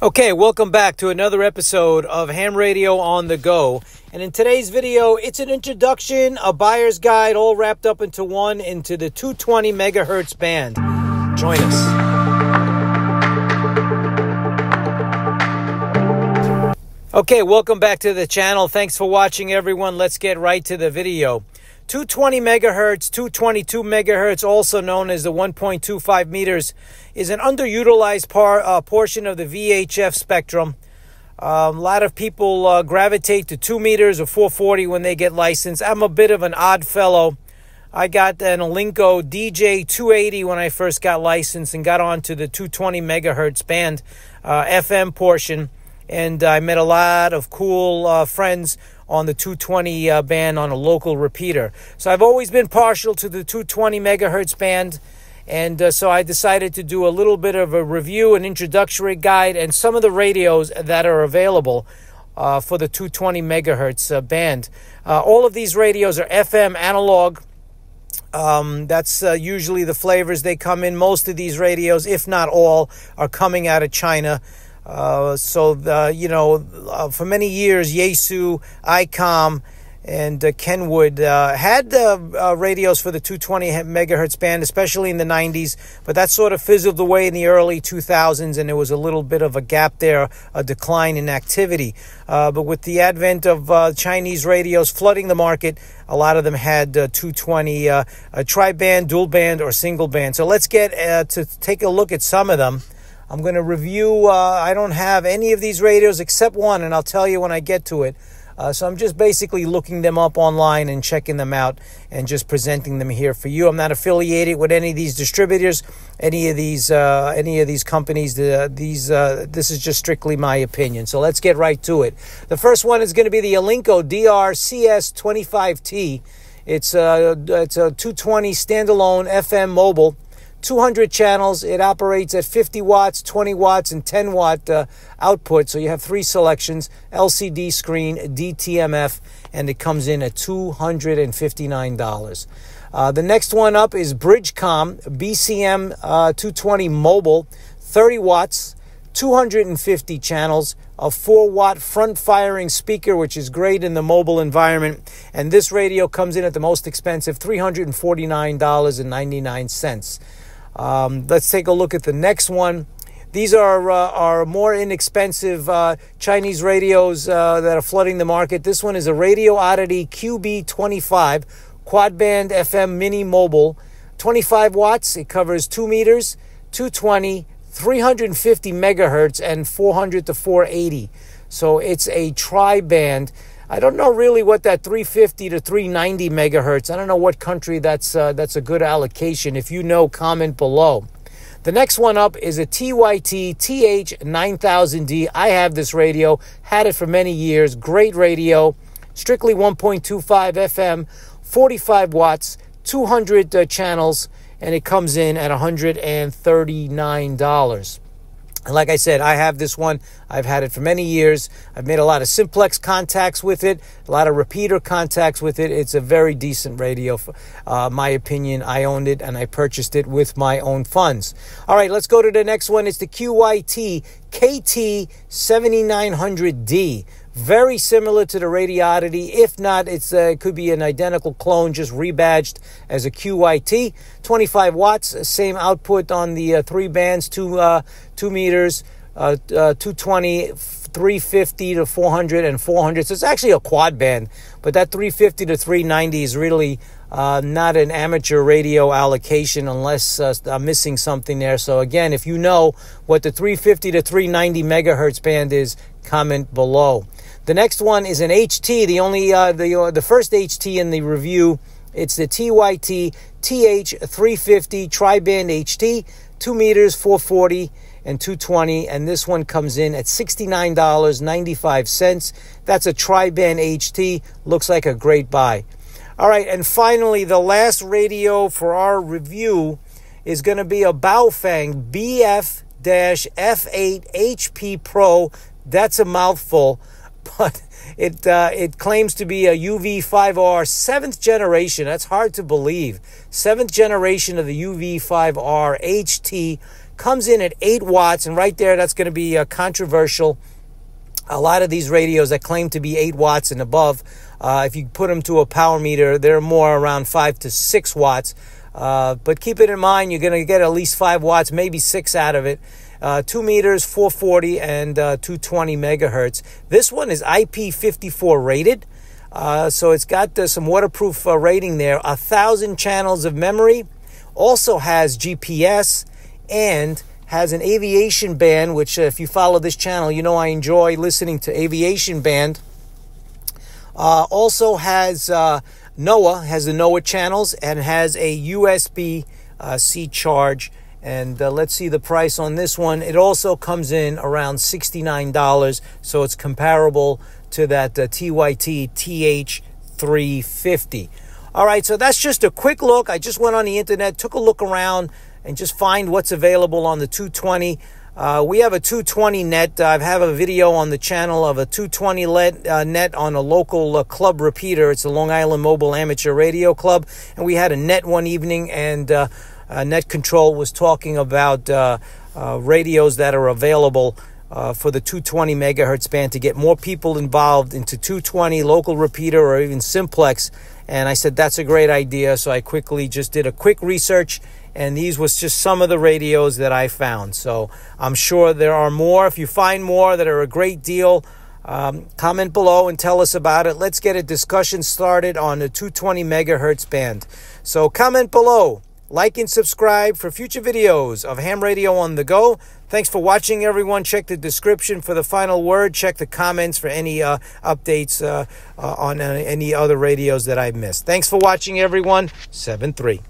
Okay, welcome back to another episode of Ham Radio on the Go. And in today's video, it's an introduction, a buyer's guide, all wrapped up into one into the 220 megahertz band. Join us. Okay, welcome back to the channel. Thanks for watching, everyone. Let's get right to the video. 220 megahertz, 222 megahertz, also known as the 1.25 meters, is an underutilized par, uh, portion of the VHF spectrum. Um, a lot of people uh, gravitate to 2 meters or 440 when they get licensed. I'm a bit of an odd fellow. I got an Alinco DJ280 when I first got licensed and got onto the 220 megahertz band uh, FM portion. And I met a lot of cool uh, friends on the 220 uh, band on a local repeater. So I've always been partial to the 220 megahertz band. And uh, so I decided to do a little bit of a review, an introductory guide, and some of the radios that are available uh, for the 220 megahertz uh, band. Uh, all of these radios are FM analog. Um, that's uh, usually the flavors they come in. Most of these radios, if not all, are coming out of China. Uh, so, the, you know, uh, for many years, Yaesu, ICOM, and uh, Kenwood uh, had uh, radios for the 220 megahertz band, especially in the 90s, but that sort of fizzled away in the early 2000s, and there was a little bit of a gap there, a decline in activity. but with the advent of Chinese radios flooding the market, a lot of them had 220 uh, tri-band, dual band, or single band. So let's get to take a look at some of them. I'm going to review, uh, I don't have any of these radios except one, and I'll tell you when I get to it. Uh, so I'm just basically looking them up online and checking them out and just presenting them here for you. I'm not affiliated with any of these distributors, any of these, uh, any of these companies. The, these, uh, this is just strictly my opinion. So let's get right to it. The first one is going to be the Alinco DRCS25T. It's a, it's a 220 standalone FM mobile. 200 channels. It operates at 50 watts, 20 watts, and 10 watt uh, output. So you have three selections LCD screen, DTMF, and it comes in at $259. Uh, the next one up is Bridgecom BCM uh, 220 mobile, 30 watts, 250 channels, a 4 watt front firing speaker, which is great in the mobile environment. And this radio comes in at the most expensive $349.99. Um, let's take a look at the next one. These are uh, are more inexpensive uh, Chinese radios uh, that are flooding the market. This one is a Radioddity QB25 quad band FM mini mobile, 25 watts. It covers two meters, 220, 350 megahertz, and 400 to 480. So it's a tri band. I don't know really what that 350 to 390 megahertz. I don't know what country that's uh, that's a good allocation. If you know, comment below. The next one up is a TYT TH9000D. I have this radio, had it for many years. Great radio, strictly 1.25 FM, 45 watts, 200 uh, channels, and it comes in at $139. And like I said, I have this one. I've had it for many years. I've made a lot of simplex contacts with it, a lot of repeater contacts with it. It's a very decent radio. For, uh, my opinion, I owned it and I purchased it with my own funds. All right, let's go to the next one. It's the QYT KT7900D. Very similar to the Radioddity. If not, it's uh, it could be an identical clone, just rebadged as a QYT. 25 watts, same output on the uh, three bands, two uh, two meters, uh, uh, 220, 350 to 400, and 400. So it's actually a quad band, but that 350 to 390 is really uh, not an amateur radio allocation unless uh, I'm missing something there. So again, if you know what the 350 to 390 megahertz band is, comment below. The next one is an HT, the only uh, the uh, the first HT in the review. It's the TYT TH350 tri-band HT, two meters, 440 and 220, and this one comes in at $69.95. That's a tri-band HT. Looks like a great buy. All right, and finally, the last radio for our review is going to be a Baofeng BF-F8 HP Pro. That's a mouthful but it uh, it claims to be a UV5R seventh generation. That's hard to believe. Seventh generation of the UV5R HT comes in at 8 watts, and right there, that's going to be uh, controversial. A lot of these radios that claim to be 8 watts and above, uh, if you put them to a power meter, they're more around 5 to 6 watts. Uh, but keep it in mind, you're going to get at least 5 watts, maybe 6 out of it. Uh, 2 meters, 440, and uh, 220 megahertz. This one is IP54 rated. Uh, so it's got uh, some waterproof uh, rating there. A thousand channels of memory. Also has GPS and has an aviation band, which uh, if you follow this channel, you know I enjoy listening to aviation band. Uh, also has uh, NOAA, has the NOAA channels, and has a USB C charge. And let's see the price on this one. It also comes in around $69, so it's comparable to that uh, TYT TH350. All right, so that's just a quick look. I just went on the internet, took a look around, and just find what's available on the 220. Uh, we have a 220 net. I have a video on the channel of a 220 net, uh, net on a local uh, club repeater. It's a Long Island Mobile Amateur Radio Club, and we had a net one evening, and uh, Net Control was talking about uh, uh, radios that are available uh, for the 220 megahertz band to get more people involved into 220 local repeater or even simplex. And i said that's a great idea. So i quickly just did a quick research and these was just some of the radios that i found. So i'm sure there are more. If you find more that are a great deal um, comment below and tell us about it. Let's get a discussion started on the 220 megahertz band. So comment below like and subscribe for future videos of ham radio on the go Thanks for watching, everyone. Check the description for the final word. Check the comments for any uh, updates uh, uh, on uh, any other radios that I've missed. Thanks for watching, everyone. 7 3.